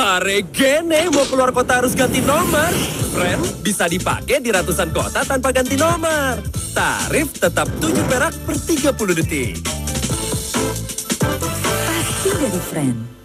Hare gene, mau keluar kota harus ganti nomor. Friend bisa dipakai di ratusan kota tanpa ganti nomor. Tarif tetap 7 perak per 30 detik. Pasti dari Friend.